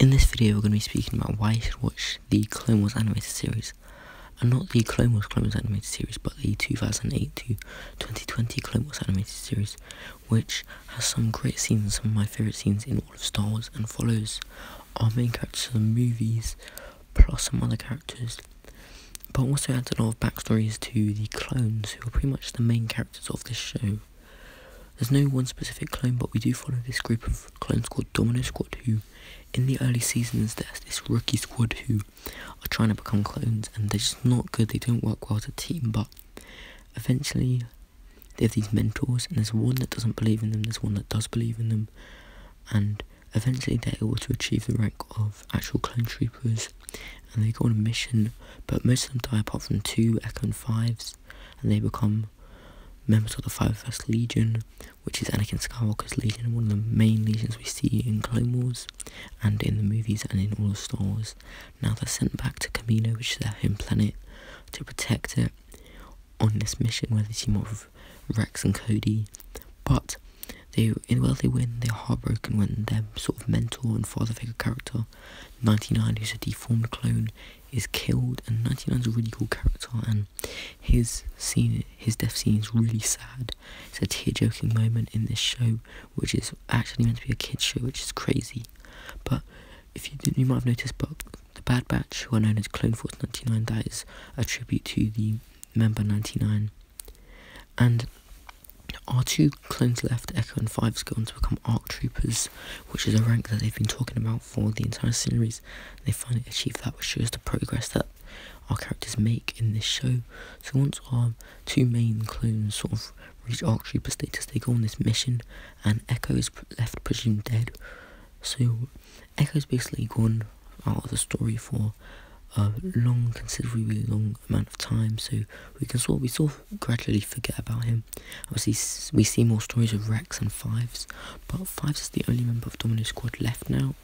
In this video, we're going to be speaking about why you should watch the Clone Wars animated series. And not the Clone Wars Clone Wars animated series, but the 2008 to 2020 Clone Wars animated series, which has some great scenes, some of my favourite scenes in all of Star Wars, and follows our main characters from the movies, plus some other characters. But also adds a lot of backstories to the clones, who are pretty much the main characters of this show. There's no one specific clone, but we do follow this group of clones called Domino Squad, who in the early seasons there's this rookie squad who are trying to become clones and they're just not good, they don't work well as a team, but eventually they have these mentors and there's one that doesn't believe in them, there's one that does believe in them, and eventually they're able to achieve the rank of actual clone troopers and they go on a mission, but most of them die apart from two Echo and Fives, and they become members of the 501st Legion, which is Anakin Skywalker's Legion, one of the main legions we see in Clone Wars and in the movies and in all of Star. Now they're sent back to Kamino, which is their home planet, to protect it on this mission where they team up with Rex and Cody. But they, well, they win. They're heartbroken when their sort of mentor and father figure character, 99, who's a deformed clone, is killed. And 99 is a really cool character, and his scene, his death scene is really sad. It's a tear-joking moment in this show, which is actually meant to be a kids show, which is crazy. But if you didn't, you might have noticed, but the Bad Batch, who are known as Clone Force 99, that is a tribute to the member 99. And our two clones left, Echo and Fives, go on to become ARC Troopers, which is a rank that they've been talking about for the entire series. They finally achieved that, which shows the progress that our characters make in this show. So once our two main clones sort of reach ARC Trooper status, they go on this mission, and Echo is left presumed dead. So Echo's basically gone out of the story for a long, considerably long amount of time, so we can sort of, we sort of gradually forget about him. Obviously, we see more stories of Rex and Fives, but Fives is the only member of Domino Squad left now,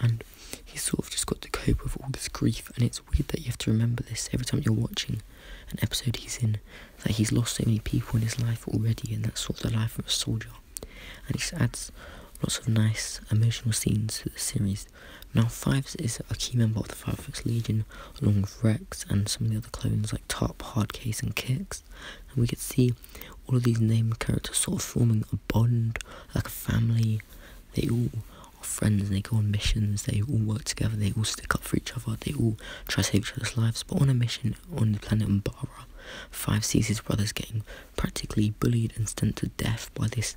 and he's sort of just got to cope with all this grief, and it's weird that you have to remember this every time you're watching an episode he's in, that he's lost so many people in his life already, and that's sort of the life of a soldier, and it just adds lots of nice emotional scenes to the series. Now, Fives is a key member of the 501st Legion, along with Rex and some of the other clones like Tup, Hardcase, and Kix. And we to see all of these named characters sort of forming a bond, like a family. They all are friends they go on missions, they all work together, they all stick up for each other, they all try to save each other's lives. But on a mission on the planet Umbara, Five sees his brothers getting practically bullied and sent to death by this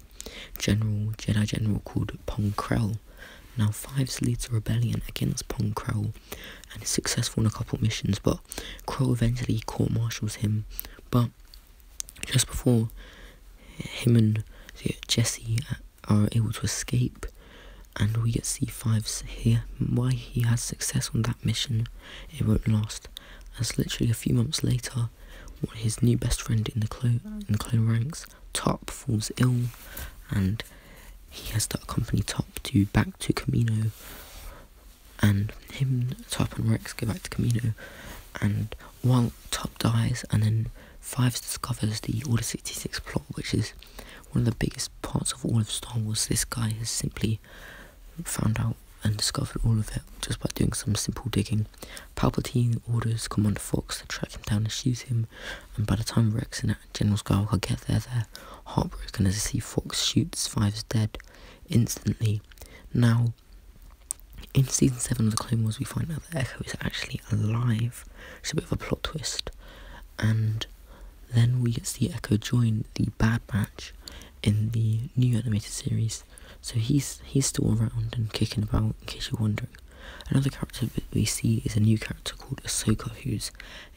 general, Jedi general called Pong Krell. Now Fives leads a rebellion against Pong Krell and is successful in a couple missions, but Krell eventually court martials him. But just before him and Jesse are able to escape, and we get C5's here, why he has success on that mission, it won't last, as literally a few months later, his new best friend in the clone in the clone ranks, Tup, falls ill, and he has to accompany Tup to back to Kamino, and him, Tup, and Rex go back to Kamino, and while Tup dies, and then Fives discovers the Order 66 plot, which is one of the biggest parts of all of Star Wars. This guy has simply found out and discovered all of it just by doing some simple digging. Palpatine orders Commander Fox to track him down and shoot him, and by the time Rex and General Skywalker get there, they're heartbroken as they see Fox shoots Fives dead instantly. Now, in season 7 of the Clone Wars, we find out that Echo is actually alive. It's a bit of a plot twist. And then we see Echo join the Bad Batch in the new animated series. So he's he's still around and kicking about, in case you're wondering. Another character that we see is a new character called Ahsoka, who's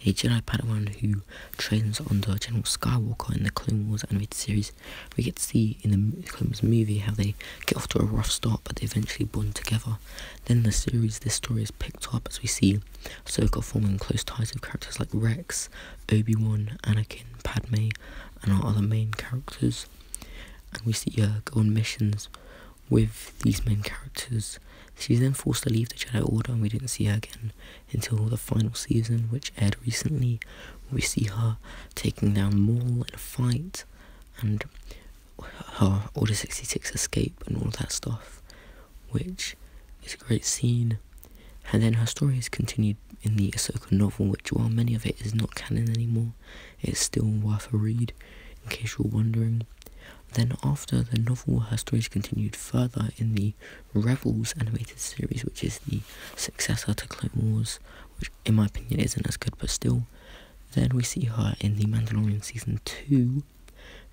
a Jedi Padawan who trains under General Skywalker in the Clone Wars animated series. We get to see in the Clone Wars movie how they get off to a rough start, but they eventually bond together. Then in the series, this story is picked up as we see Ahsoka forming close ties with characters like Rex, Obi-Wan, Anakin, Padme, and our other main characters. And we see her go on missions with these main characters. She's then forced to leave the Jedi Order, and we didn't see her again until the final season, which aired recently. We see her taking down Maul in a fight, and her Order 66 escape, and all that stuff, which is a great scene. And then her story is continued in the Ahsoka novel, which while many of it is not canon anymore, it's still worth a read, in case you're wondering. Then after the novel, her story is continued further in the Rebels animated series, which is the successor to Clone Wars, which in my opinion isn't as good, but still. Then we see her in The Mandalorian Season 2,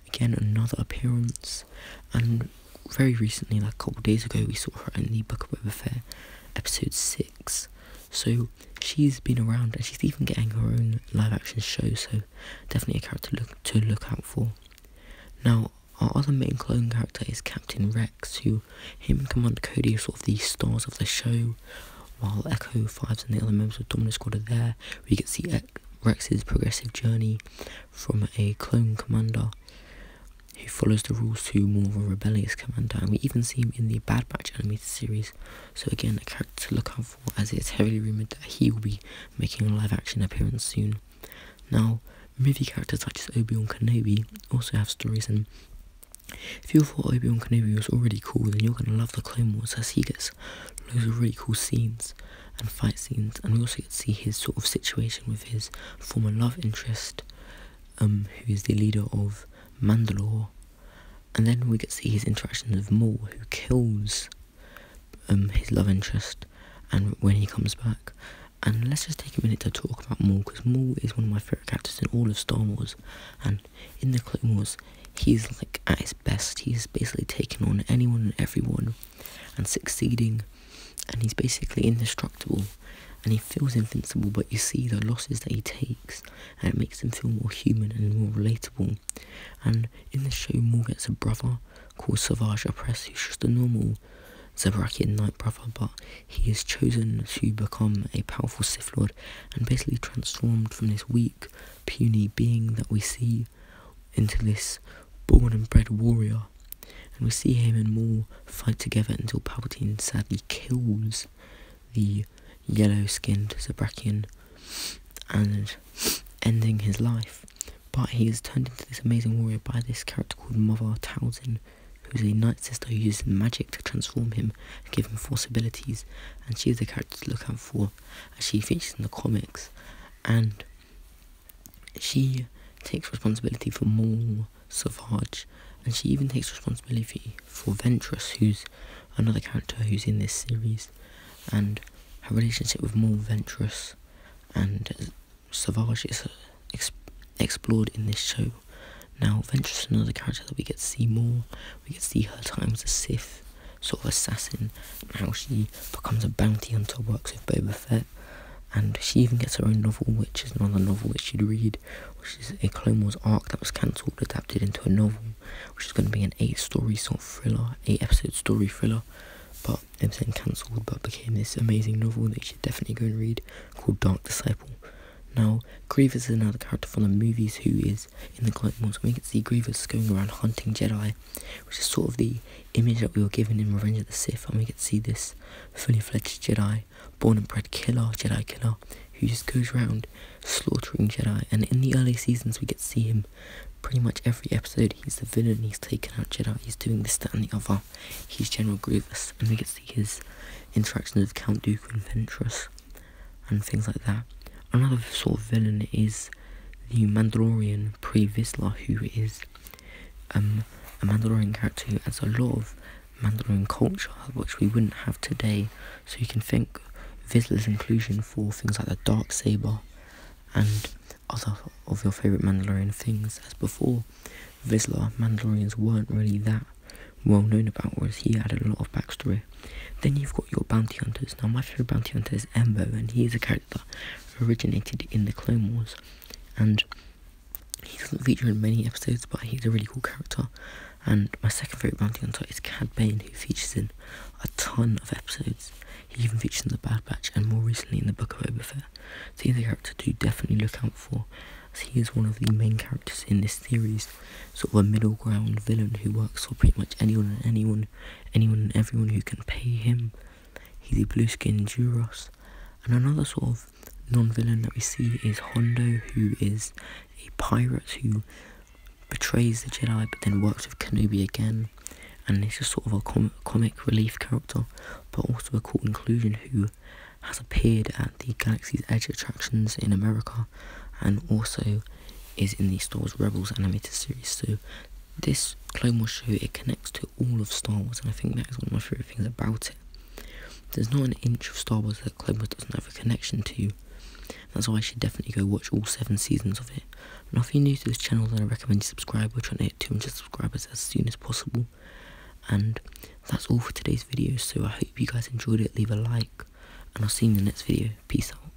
again another appearance, and very recently, like a couple days ago, we saw her in the Book of Boba Fett episode 6. So she's been around and she's even getting her own live action show, so definitely a character look, to look out for. Now, our other main clone character is Captain Rex, who him and Commander Cody are sort of the stars of the show, while Echo Fives and the other members of Domino Squad are there. We get to see Rex's progressive journey from a clone commander who follows the rules to more of a rebellious commander, and we even see him in the Bad Batch animated series. So again, a character to look out for, as it's heavily rumored that he will be making a live-action appearance soon. Now, movie characters such as Obi-Wan Kenobi also have stories, and if you thought Obi-Wan Kenobi was already cool, then you're gonna love the Clone Wars as he gets loads of really cool scenes and fight scenes, and we also get to see his sort of situation with his former love interest, um, who is the leader of Mandalore, and then we get to see his interactions with Maul, who kills um, his love interest, and when he comes back. And let's just take a minute to talk about Maul, because Maul is one of my favourite characters in all of Star Wars, and in the Clone Wars, he's like at his best. He's basically taking on anyone and everyone, and succeeding, and he's basically indestructible and he feels invincible, but you see the losses that he takes, and it makes him feel more human and more relatable. And in the show, Maul gets a brother called Savage Opress, who's just a normal Zabrakian Knight brother, but he is chosen to become a powerful Sith Lord and basically transformed from this weak, puny being that we see into this born and bred warrior. And we see him and Maul fight together until Palpatine sadly kills the yellow skinned Zabrakian and ending his life. But he is turned into this amazing warrior by this character called Mother Talzin, who's a night sister who uses magic to transform him give him force abilities. And she is a character to look out for as she features in the comics. And she takes responsibility for Maul Savage, and she even takes responsibility for Ventress, who's another character who's in this series. And her relationship with Maul Ventress and Savage is ex explored in this show. Now, Ventress is another character that we get to see more. We get to see her time as a Sith sort of assassin, and how she becomes a bounty hunter, works with Boba Fett, and she even gets her own novel, which is another novel that she'd read, which is a Clone Wars arc that was cancelled, adapted into a novel, which is going to be an eight-story sort of thriller, eight-episode story thriller, but it was then cancelled but became this amazing novel that you should definitely go and read called Dark Disciple. Now, Grievous is another character from the movies who is in the Clone Wars. We to see Grievous going around hunting Jedi, which is sort of the image that we were given in Revenge of the Sith, and we to see this fully fledged Jedi, born and bred killer, Jedi killer, who just goes around slaughtering Jedi. And in the early seasons, we get to see him pretty much every episode he's the villain, he's taken out Jedi, he's doing this, that and the other. He's General Grievous, and we get to see his interactions with Count Dooku and Ventress, and things like that. Another sort of villain is the Mandalorian Pre Vizsla, who is um, a Mandalorian character who adds a lot of Mandalorian culture, which we wouldn't have today. So you can think Vizsla's inclusion for things like the Dark Saber and other of your favourite Mandalorian things. As before, Vizsla Mandalorians weren't really that well known about, whereas he added a lot of backstory. Then you've got your bounty hunters. Now, my favourite bounty hunter is Embo, and he is a character that originated in the Clone Wars. And he doesn't feature in many episodes, but he's a really cool character. And my second favourite bounty hunter is Cad Bane, who features in ton of episodes. He even features in the Bad Batch and more recently in the Book of Boba Fett. So he's a character to definitely look out for, as he is one of the main characters in this series, sort of a middle ground villain who works for pretty much anyone and anyone, anyone and everyone who can pay him. He's a blue skinned Duros. And another sort of non-villain that we see is Hondo, who is a pirate who betrays the Jedi but then works with Kenobi again. And it's just sort of a com comic relief character, but also a cool inclusion who has appeared at the Galaxy's Edge attractions in America, and also is in the Star Wars Rebels animated series. So this Clone Wars show it connects to all of Star Wars, and I think that is one of my favorite things about it. There's not an inch of Star Wars that Clone Wars doesn't have a connection to. That's why I should definitely go watch all seven seasons of it. Now, if you're new to this channel, then I recommend you subscribe. We're trying to hit 200 subscribers as soon as possible. And that's all for today's video. So I hope you guys enjoyed it. Leave a like, and I'll see you in the next video. Peace out.